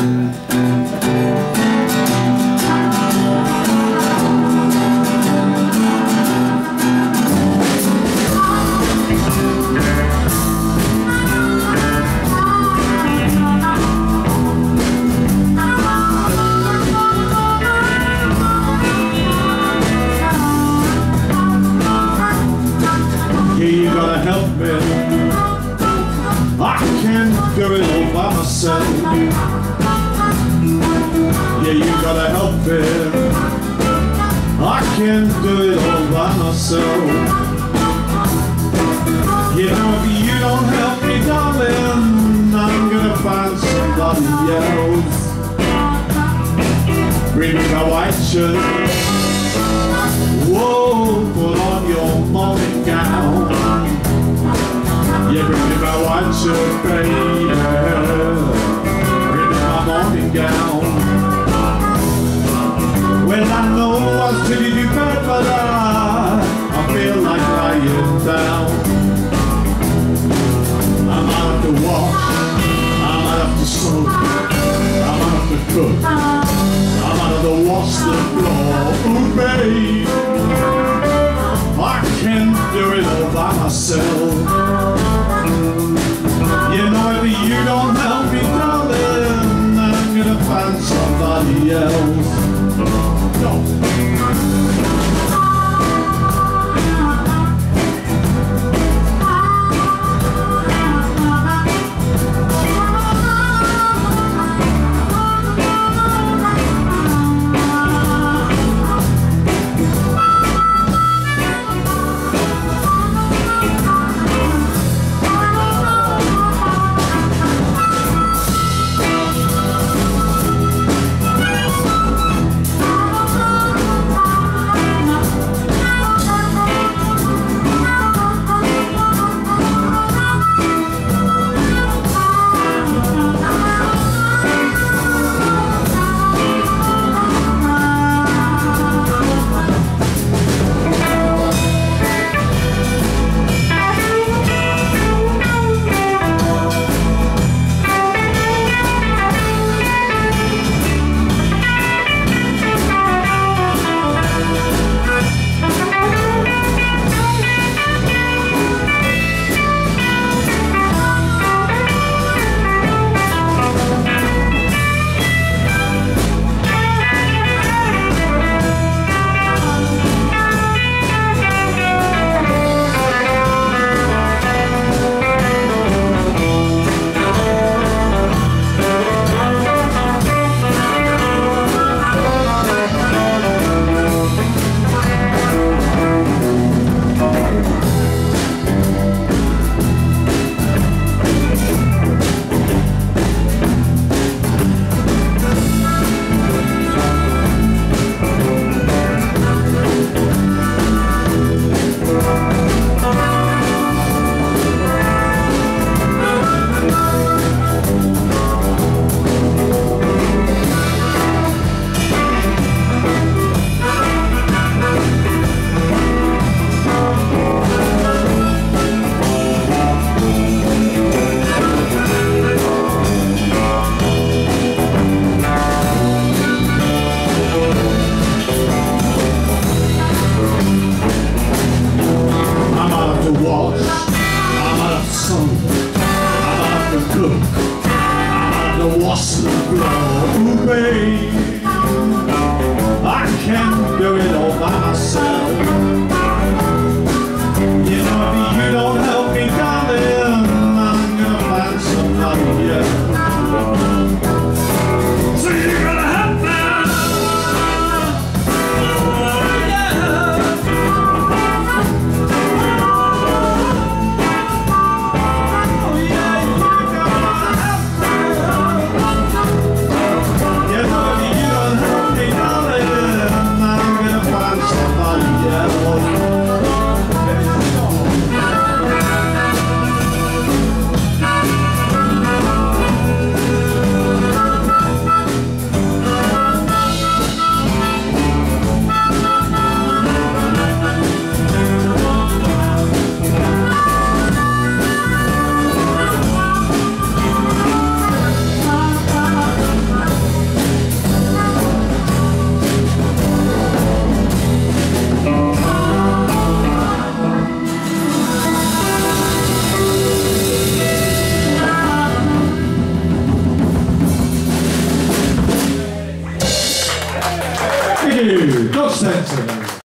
Müzik son. Yeah, you gotta help him. I can't do it all by myself. You know, if you don't help me, darling, I'm gonna find somebody else. Bring me my white shirt. gown. Well, I know I was treated you bad, but I, I feel like lying down. I'm out of the wash, I'm out of the soap, I'm out of the cook, I'm out of the wash, the floor. Ooh, babe, I can't do it all by myself. Yeah. else. away.